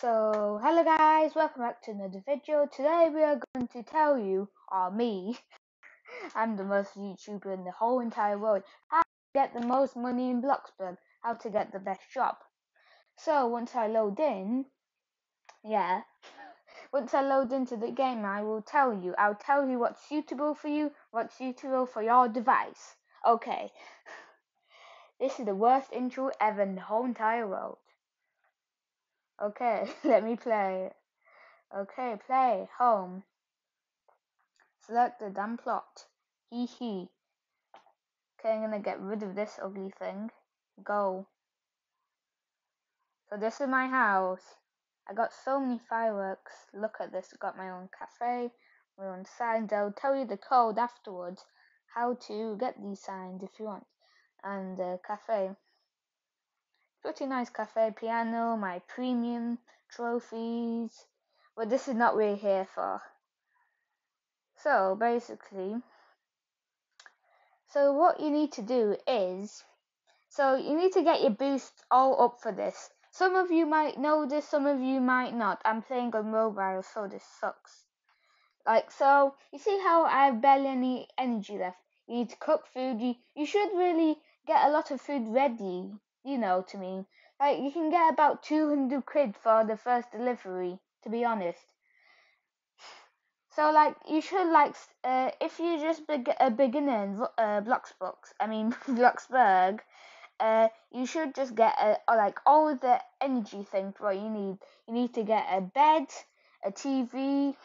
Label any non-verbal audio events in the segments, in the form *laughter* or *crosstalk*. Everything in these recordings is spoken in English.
So, hello guys, welcome back to another video. Today we are going to tell you, or me, *laughs* I'm the most YouTuber in the whole entire world, how to get the most money in Bloxburg, how to get the best job. So, once I load in, yeah, *laughs* once I load into the game, I will tell you. I'll tell you what's suitable for you, what's suitable for your device. Okay, *laughs* this is the worst intro ever in the whole entire world. Okay, *laughs* let me play. Okay, play. Home. Select the damn plot. Hee hee. Okay, I'm gonna get rid of this ugly thing. Go. So this is my house. I got so many fireworks. Look at this. I got my own cafe, my own signs. I'll tell you the code afterwards. How to get these signs if you want. And the cafe pretty nice cafe piano, my premium trophies. But this is not we're here for. So basically, so what you need to do is, so you need to get your boost all up for this. Some of you might know this, some of you might not. I'm playing on mobile, so this sucks. Like, so, you see how I have barely any energy left? You need to cook food. You, you should really get a lot of food ready you know to me. Like you can get about two hundred quid for the first delivery. To be honest. So like you should like uh, if you're just be- a beginner in uh, Bloxbox, I mean *laughs* Bloxburg, uh, you should just get a, like all the energy things what you need. You need to get a bed, a TV,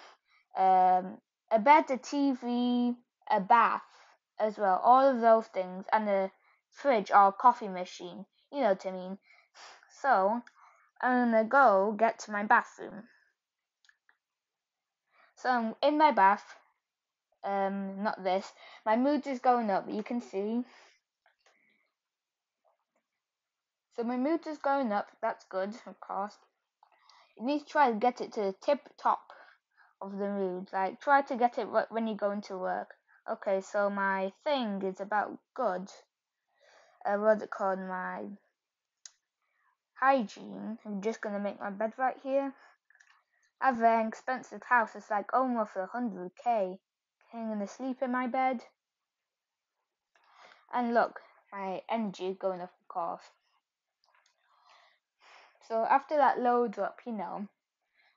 um, a bed, a TV, a bath as well. All of those things and a fridge or coffee machine. You know what I mean. So I'm gonna go get to my bathroom. So I'm in my bath. Um, not this. My mood is going up. You can see. So my mood is going up. That's good, of course. You need to try to get it to the tip top of the mood. Like try to get it when you're going to work. Okay, so my thing is about good. Uh, what's it called? My hygiene. I'm just gonna make my bed right here. I have an expensive house. It's like almost a hundred k. I'm gonna sleep in my bed. And look, my energy is going up, of course. So after that loads up, you know,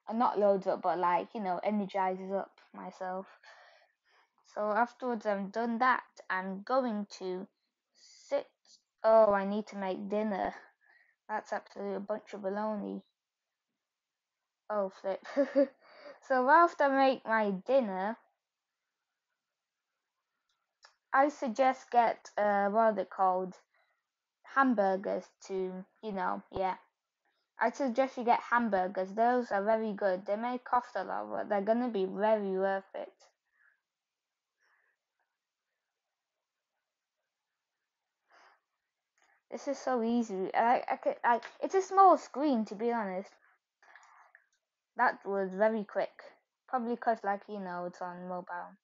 and not loads up, but like you know, energizes up myself. So afterwards, I've done that. I'm going to. Oh, I need to make dinner. That's absolutely a bunch of baloney. Oh, flip. *laughs* so whilst I make my dinner, I suggest get, uh, what are they called? Hamburgers to, you know, yeah. I suggest you get hamburgers. Those are very good. They may cost a lot, but they're gonna be very worth it. This is so easy. I, I could, I, it's a small screen to be honest. That was very quick. Probably because, like, you know, it's on mobile.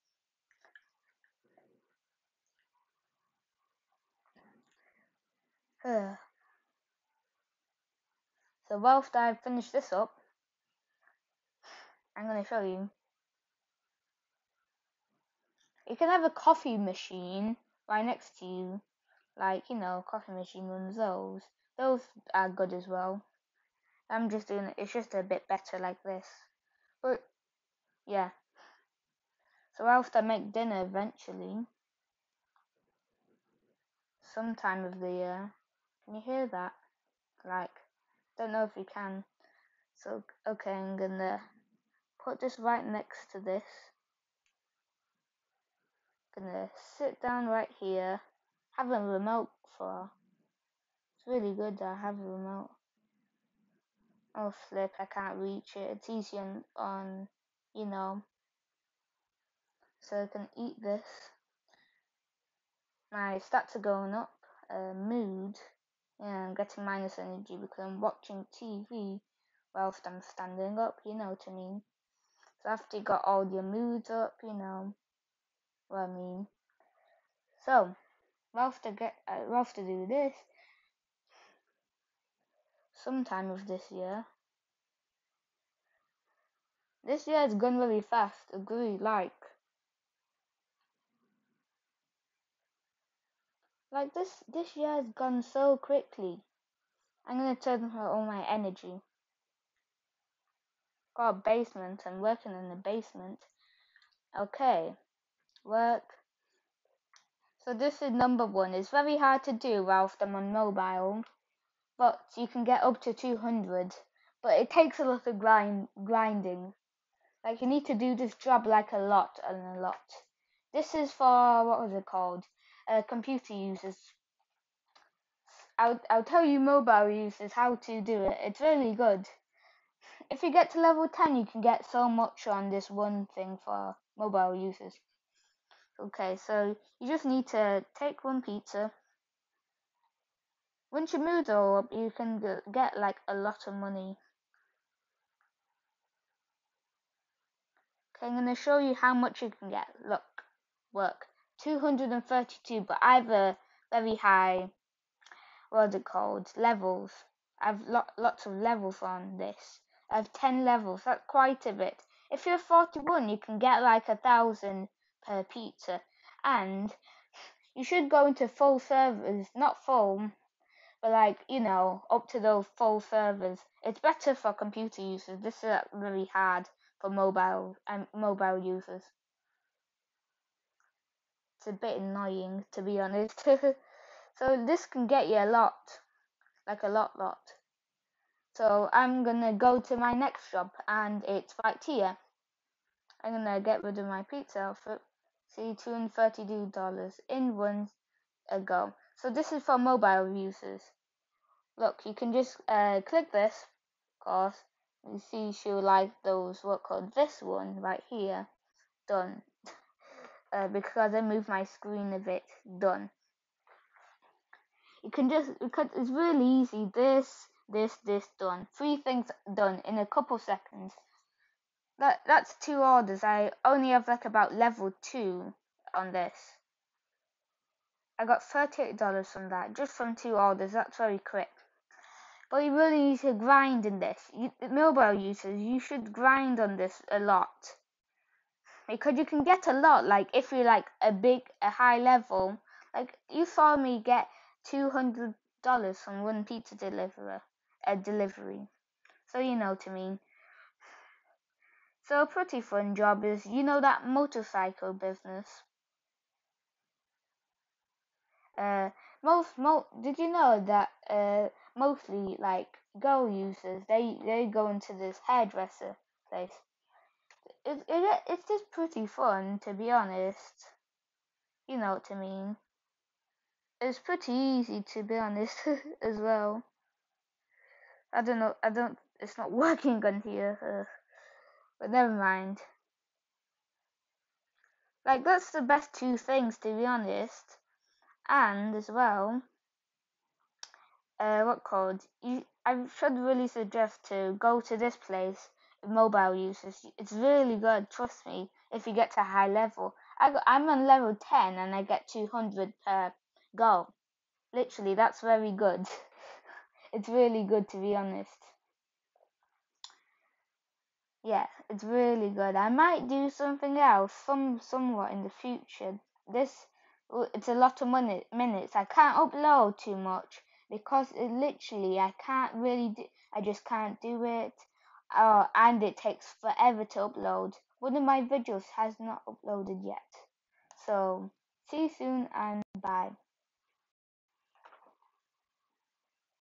so whilst I finish this up, I'm going to show you. You can have a coffee machine right next to you like you know coffee machine runs those. Those are good as well. I'm just doing it's just a bit better like this. But yeah. So after i make dinner eventually sometime of the year can you hear that? Like don't know if you can. So okay i'm gonna put this right next to this. Gonna sit down right here have a remote for. It's really good that I have a remote. Oh flip, I can't reach it. It's easy on, on you know. So I can eat this. My stats are going up. Uh, mood. Yeah, I'm getting minus energy because I'm watching TV whilst I'm standing up, you know what I mean. So after you got all your moods up, you know what I mean. So, Ralph to get uh, Ralph to do this sometime of this year. This year has gone really fast. Agree, like. Like this, this year has gone so quickly. I'm gonna turn for all my energy. Got a basement. I'm working in the basement. Okay, work. So this is number one. It's very hard to do whilst I'm on mobile, but you can get up to 200. But it takes a lot of grind grinding. Like you need to do this job like a lot and a lot. This is for what was it called? Uh, computer users. I'll I'll tell you mobile users how to do it. It's really good. If you get to level 10, you can get so much on this one thing for mobile users. Okay, so you just need to take one pizza. Once you move all up, you can get like a lot of money. Okay, I'm going to show you how much you can get. Look, work. 232, but I have a very high, what's it called, levels. I have lo lots of levels on this. I have 10 levels, that's quite a bit. If you're 41, you can get like a thousand per pizza. And you should go into full servers, not full, but like, you know, up to those full servers. It's better for computer users. This is really hard for mobile and um, mobile users. It's a bit annoying to be honest. *laughs* so this can get you a lot, like a lot, lot. So I'm gonna go to my next job, and it's right here. I'm gonna get rid of my pizza outfit. Two hundred thirty-two dollars in one ago. So this is for mobile users. Look, you can just uh, click this, of course, you see she'll like those what called this one right here. Done. *laughs* Uh, because I moved my screen a bit. Done. You can just because it's really easy. This this this done. Three things done in a couple seconds that that's two orders I only have like about level two on this I got $38 from that just from two orders that's very quick but you really need to grind in this. You, mobile users, you should grind on this a lot. Because you can get a lot, like if you're like a big, a high level. Like you saw me get $200 from one pizza deliverer, a delivery. So you know what I mean. So a pretty fun job is, you know that motorcycle business. Uh, most, most, did you know that uh, mostly like girl users, they they go into this hairdresser place. It, it it's just pretty fun to be honest. You know what I mean. It's pretty easy to be honest *laughs* as well. I don't know. I don't. It's not *laughs* working on here, uh, but never mind. Like that's the best two things to be honest, and as well uh, what called? You, I should really suggest to go to this place. Mobile users, it's really good. Trust me. If you get to high level, I I'm on level ten and I get 200 per go. Literally, that's very good. *laughs* it's really good to be honest. Yeah, it's really good. I might do something else, some somewhat in the future. This, it's a lot of money, minutes. I can't upload too much because it literally I can't really do I just can't do it uh, and it takes forever to upload. One of my videos has not uploaded yet. So see you soon and bye.